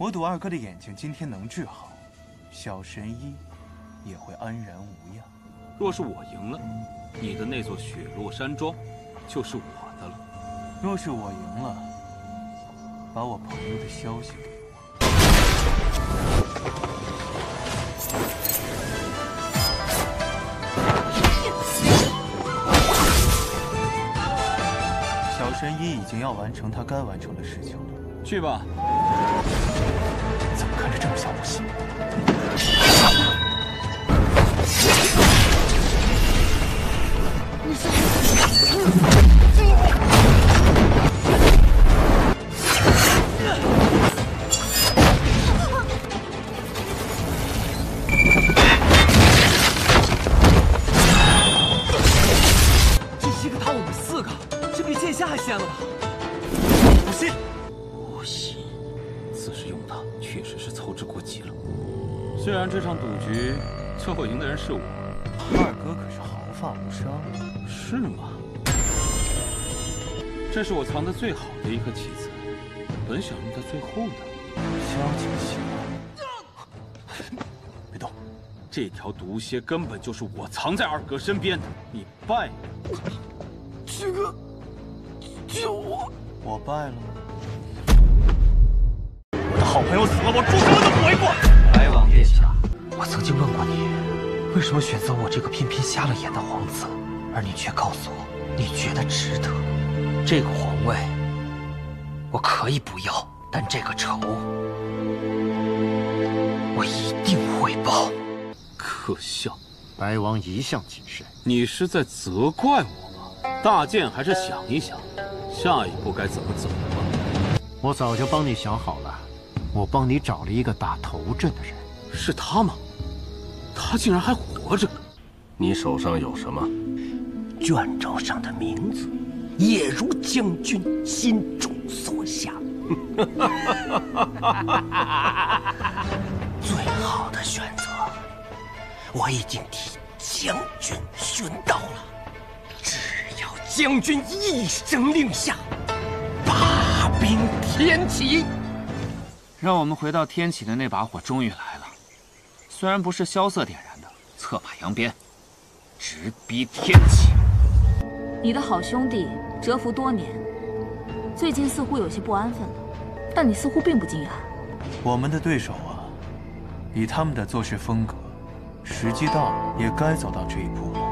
我赌二哥的眼睛今天能治好，小神医也会安然无恙。若是我赢了，你的那座雪落山庄就是我的了。若是我赢了，把我朋友的消息给我。小神医已经要完成他该完成的事情了。去吧。怎么看着这么像武戏？这一个打我们四个，这比剑仙还仙了吧？武戏。无心，此时用他确实是操之过急了。虽然这场赌局最后赢的人是我，二哥可是毫发无伤，是吗？这是我藏的最好的一颗棋子，本想用在最后的。萧景行。别动，这条毒蝎根本就是我藏在二哥身边的。你败了，曲哥，救我！我败了。我的好朋友死了，我朱什么都不为过。白王殿下，我曾经问过你，为什么选择我这个偏偏瞎了眼的皇子，而你却告诉我，你觉得值得。这个皇位，我可以不要，但这个仇，我一定会报。可笑！白王一向谨慎，你是在责怪我吗？大剑还是想一想，下一步该怎么走吧。我早就帮你想好了，我帮你找了一个打头阵的人。是他吗？他竟然还活着！你手上有什么？卷轴上的名字，也如将军心中所想。最好的选择，我已经替将军寻到了。只要将军一声令下，大兵天启。让我们回到天启的那把火终于来了，虽然不是萧瑟点燃的，策马扬鞭，直逼天启。你的好兄弟蛰伏多年，最近似乎有些不安分了，但你似乎并不惊讶。我们的对手啊，以他们的做事风格，时机到了也该走到这一步了。